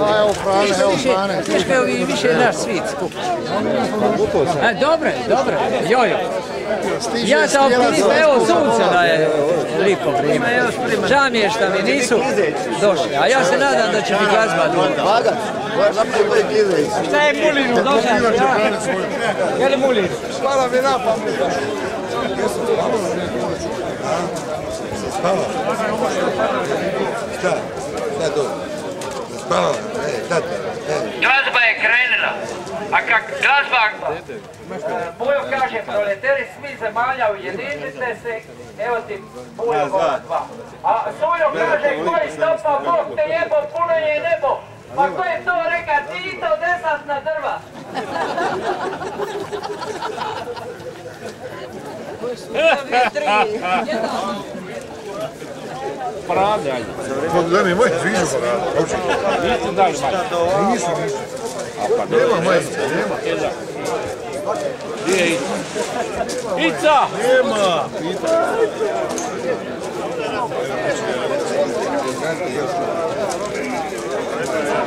A, evo Frane, evo Frane. Teško je više naš svit skup. A, dobro, dobro, jojo. Ja sam optimista, evo sunce da je lipo vrijeme. Žao mi je što mi nisu došli, a ja se nadam da će mi glazba dobro. Šta je Mulinu došao? Je li Mulin? Hvala mi na pamet. Šta? Šta to? E. Glazba je krenula, a kak glazba, Bojo kaže, proleteri svi zemalja ujedinite se, evo ti Bojo dva. A Sojo kaže, koji stopa Bog te jebo, puno je nebo. Pa ko je Pogledaj, moje sviđu poradi. Uči. Niste dali manje. Nisu, nisu. Nema majice, nema. Gdje je Ica? Ica! Nema.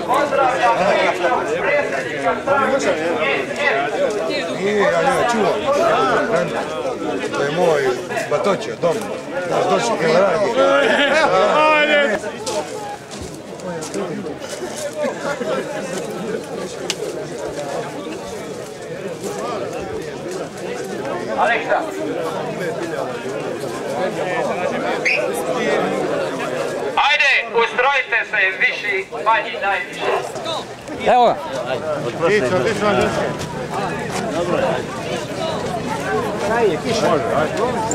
Pozdravljam predsjednika stranke Nije, ja čuvam. To je moj batoče, dom. Naš doći generalni. Aleksa. Ajde, ustrojite se, viši, manji, najviši. Evo ga.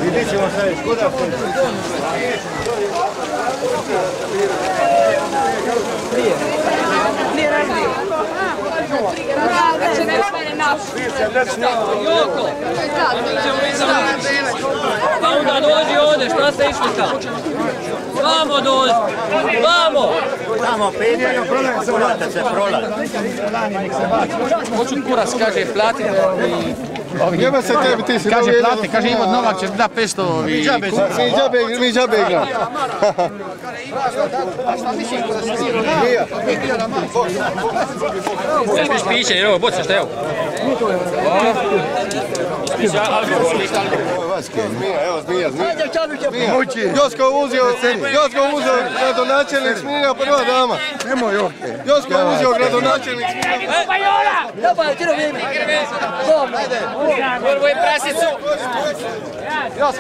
Vidjet ćemo sad iz kuda. Pa onda dođi ovdje, šta ste išli tamo? Vamo dođi, vamo! Tamo, pet, prolaz se prolaz. Hoću kurac, kaže, platite ovi... ovi Njema se tebi, ti si kaže, plati, kaže, Ivo Novak će da 500 ovi... Mi džabe, mi džabe, mi džabe igram. Jel piš piće, evo, boca, šta evo? Piće alkohol, Zmija, evo zmija, zmija. Zmija. Josko uzeo, Josko uzeo gradonačelnik Smilja, prva dama. Nemoj ovdje. Josko uzeo gradonačelnik Smilja. Dobar, tiro vrijeme. Ajde. Prvo je prasicu. Ovi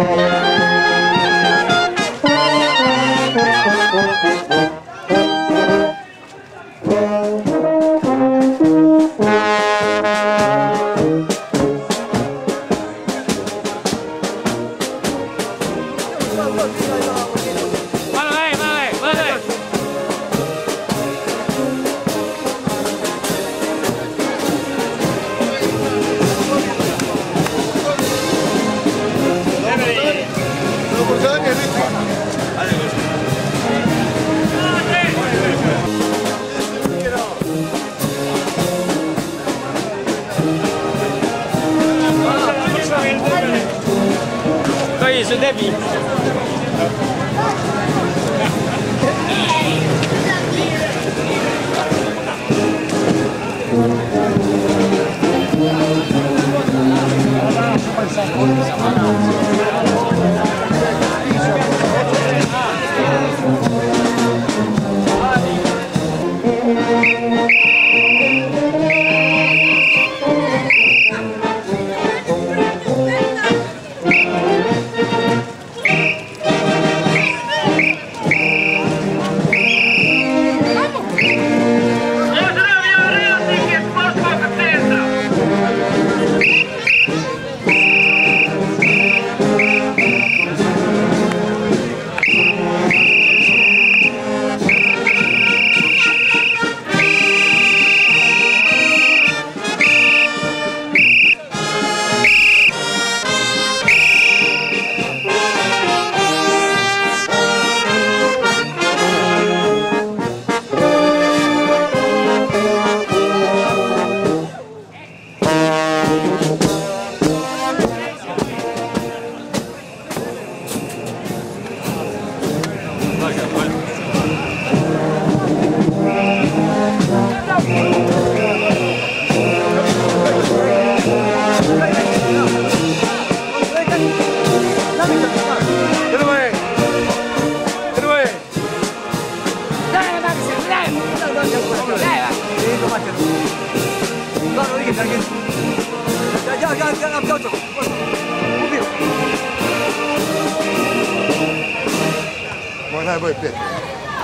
Oh,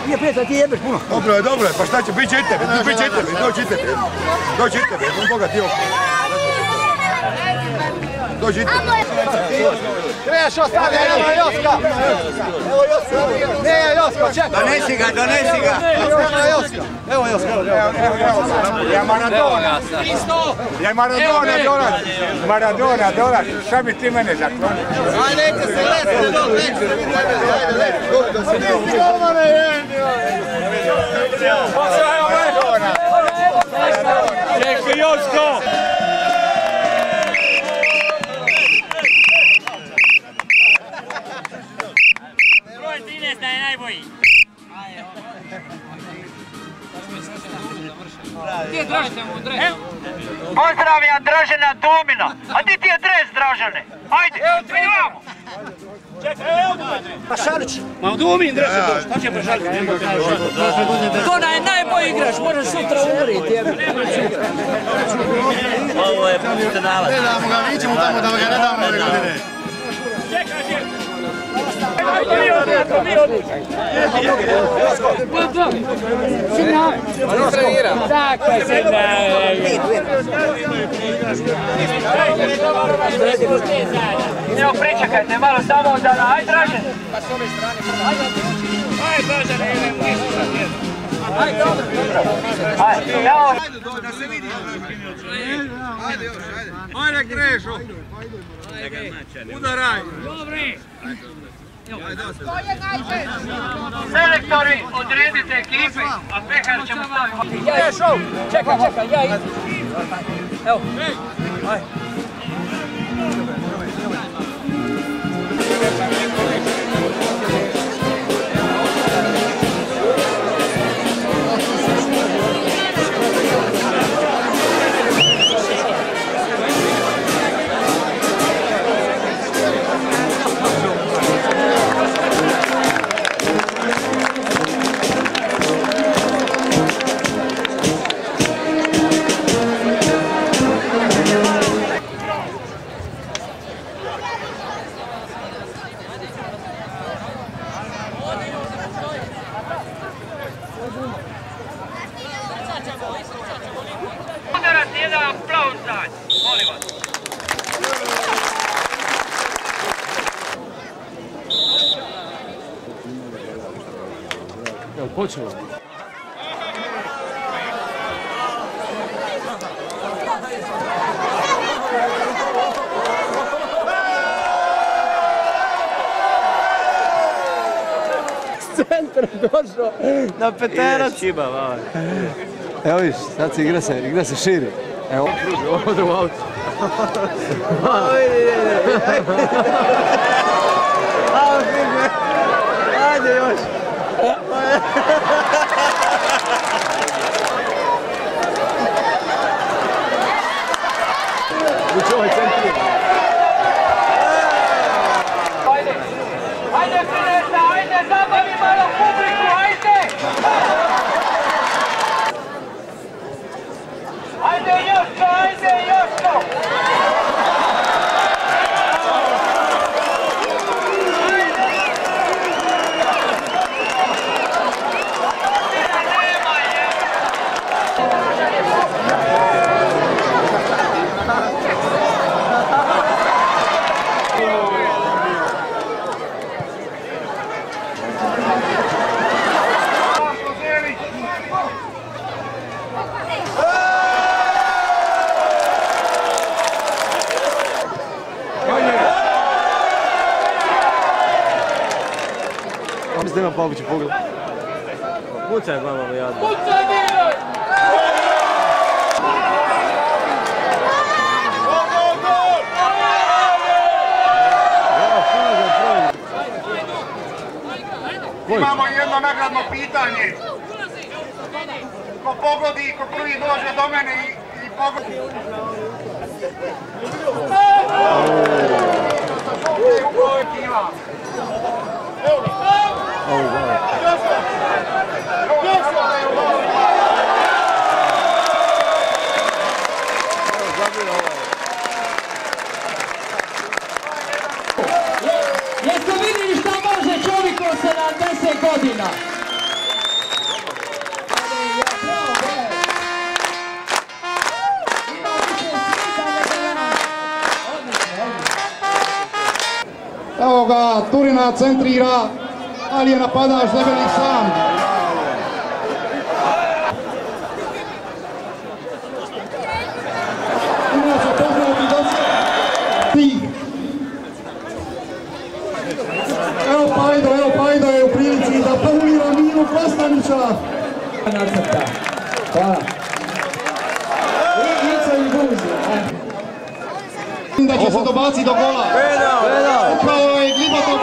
Nije prijatelj, ti jebeš puno. Dobro je, dobro je, pa šta će, bit će i tebe, bit će i tebe, doći i tebe. Doći i tebe, on Boga ti opet. Doći i tebe. Trebaš ostaviti, evo Joska. Evo Joska. Ne, Joska, čekaj. Donesi ga, donesi ga. Evo Joska. Evo Joska. Ja Maradona. Ja Maradona dolazi. Maradona dolazi. Šta bi ti mene zaklonio? Ajde, neka se lete, do neće. Ajde, lete. Čekaj, Joško! Broj 13 je najbolji. Pozdravljam Dražena Domina. A di ti je dres, Dražene? Ajde, evo ti imamo. Ma Dumin, drže to, šta će prešaliti? Kona je najbolji igrač, može sutra umriti. Ne damo ga, mi ćemo tamo da ga ne damo ove godine. Evo pričekajte malo samo da... Ajde, Dražen. Ajde, evo. Ajde Krešo. Udaraj. Selektori, odredite ekipe, a pehar ćemo staviti. Ja išao, čekaj, čekaj, ja idem. Evo, Udarati počelo. centar došao na peterac. Ideš čiba. Evo viš, sad se igra se, igra se širi. Evo. Ovo je u autu. Ajde, ajde, ajde, ajde, Ajde još ajde Finesa, ajde, zabavi malo publiku, ajde! Mucaj mama mi jadno. Pucaj Miroj! Imamo jedno nagradno pitanje. Ko pogodi, ko prvi dođe do mene i, i pogodi. Jeste Evo ga, Turina centrira, ali je napadač debeli sam. Evo Pajdo, evo Pajdo je u prilici da parulira Minu Kostanića. Hvala. I Ica i Buzi. Da će se dobaci do gola. Upravo je Glibatov.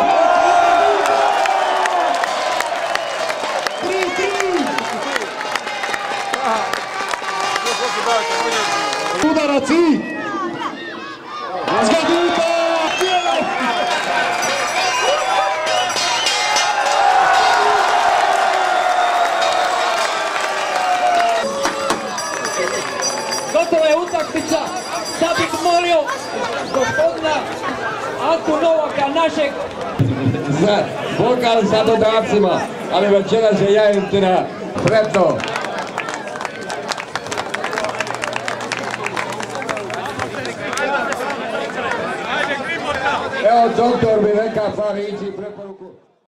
3-3. Udarac i... Zgaduta! Gotova je utakmica. Sad bih molio gospodina Antu Novaka, našeg za pokal sa dodacima, ali večera se javim ti na pretno. Evo doktor mi neka fari ići preporuku.